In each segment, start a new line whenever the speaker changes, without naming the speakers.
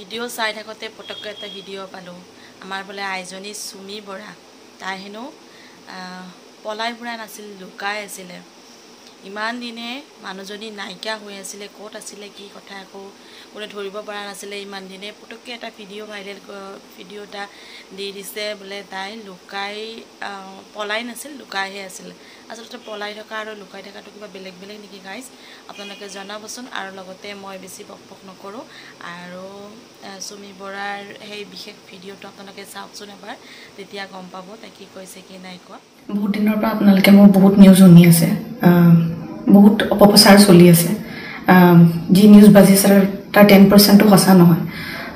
Video চাই থাকোঁতে পটককৈ এটা ভিডিঅ' পালোঁ। আমাৰ বোলে আইজনী চুমি বৰা। তাই হেনো পলাই ফুৰা নাছিল লুকাই আছিলে। ইমান দিনে মানুহজনী নাইকিয়া হৈ আছিলে ক'ত আছিলে কি কথা একো কোনে ধৰিব পৰা নাছিলে ইমান দিনে পটককৈ এটা ভিডিঅ' ভাইৰেল ভিডিঅ' এটা দি দিছে বোলে তাই লুকাই পলাই নাছিল লুকাইহে আছিল। আচলতে পলাই থকা আৰু লুকাই থকাটো কিবা বেলেগ বেলেগ নেকি গাইজ আপোনালোকে জনাবচোন আৰু লগতে মই বেছি বক বক নকৰোঁ। আৰু চুমি বৰাৰ সেই বিশেষ ভিডিঅ'টো আপোনালোকে চাওকচোন এবাৰ তেতিয়া গম পাব তাই কি কৈছে কি নাই কোৱা।
বহুত দিনৰ পৰা আপোনালোকে মোৰ বহুত নিউজ শুনি আছে। বহুত অপপ্ৰচাৰ চলি আছে। যি নিউজ বাজিছে তাৰ টেন পাৰ্চেণ্টটো সঁচা নহয়।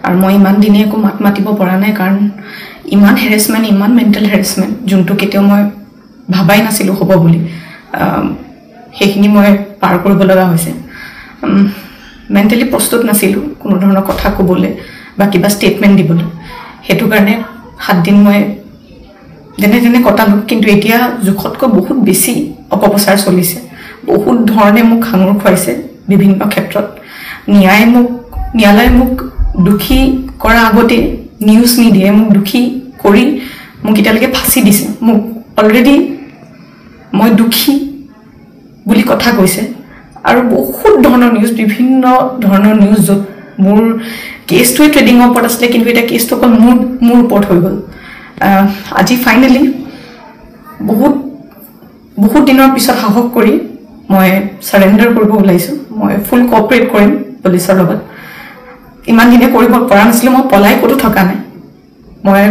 আৰু মই ইমান দিনে একো মাত মাতিব পৰা নাই কাৰণ ইমান হেৰেচমেণ্ট ইমান মেণ্টেল হেৰেচমেণ্ট যোনটো কেতিয়াও মই ভাবাই নাছিলোঁ হ'ব বুলি। সেইখিনি মই পাৰ কৰিব লগা হৈছে। মেণ্টেলি প্ৰস্তুত নাছিলোঁ কোনো ধৰণৰ কথা ক'বলৈ বা কিবা ষ্টেটমেণ্ট দিবলৈ। সেইটো কাৰণে সাতদিন মই যেনে তেনে কটালোঁ কিন্তু এতিয়া জোখতকৈ বহুত বেছি অপপ্ৰচাৰ চলিছে। বহুত ধৰণে মোক সাঙুৰ খুৱাইছে বিভিন্ন ক্ষেত্ৰত। ন্যায় মোক ন্যায়ালয়ে মোক দোষী কৰা আগতে নিউজ মিডিয়াই মোক দোষী কৰি মোক এতিয়ালৈকে ফাঁচি দিছে। মোক অলৰেডি মই দোষী বুলি কথা কৈছে। আৰু বহুত ধৰণৰ নিউজ বিভিন্ন ধৰণৰ নিউজ য'ত মোৰ কেছটোৱে ট্ৰেডিঙৰ ওপৰত আছিলে কিন্তু এতিয়া কেছটো অকল মোৰ মোৰ ওপৰত হৈ গ'ল। আজি ফাইনেলি বহুত বহুত দিনৰ পিছত সাহস কৰি মই ছাৰেণ্ডাৰ কৰিব ওলাইছোঁ। মই ফুল কঅপাৰেট কৰিম পুলিচৰ লগত। ইমান দিনে কৰিব পৰা নাছিলোঁ মই পলাই ক'তো থকা নাই। মই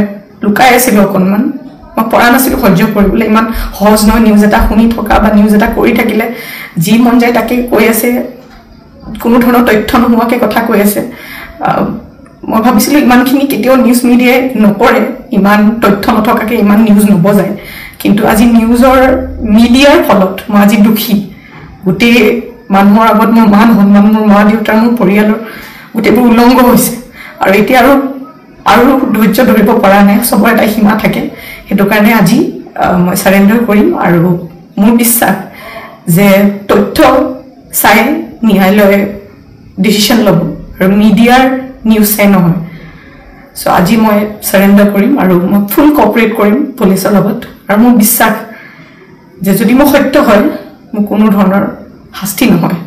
লুকাই আছিলোঁ অকণমান। মই পৰা নাছিলোঁ সহ্য কৰিবলৈ। ইমান সহজ নহয় নিউজ এটা শুনি থকা বা নিউজ এটা কৰি থাকিলে। যি মন যায় তাকে কৈ আছে। কোনো ধৰণৰ তথ্য নোহোৱাকৈ কথা কৈ আছে। মই ভাবিছিলোঁ ইমানখিনি কেতিয়াও নিউজ মিডিয়াই নকৰে। ইমান তথ্য নথকাকৈ ইমান নিউজ নবজায়। কিন্তু আজি নিউজৰ মিডিয়াৰ ফলত মই আজি দুখী। গোটেই মানুহৰ আগত মোৰ মান সন্মান মোৰ মা দেউতাৰ মোৰ পৰিয়ালৰ গোটেইবোৰ উলংঘ হৈছে। আৰু এতিয়া আৰু আৰু ধৈৰ্য ধৰিব পৰা নাই চবৰ এটা সীমা থাকে। সেইটো কাৰণে আজি মই ছাৰেণ্ডাৰ কৰিম আৰু মোৰ বিশ্বাস যে তথ্য চাই ন্যায়ালয়ে ডিচিশ্যন ল'ব। আৰু মিডিয়াৰ নিউজ চাই নহয়। চ' আজি মই ছাৰেণ্ডাৰ কৰিম আৰু মই ফুল কঅপাৰেট কৰিম পুলিচৰ লগত। আৰু মোৰ বিশ্বাস যে যদি মোৰ সত্য হয় মোৰ কোনো ধৰণৰ শাস্তি নহয়।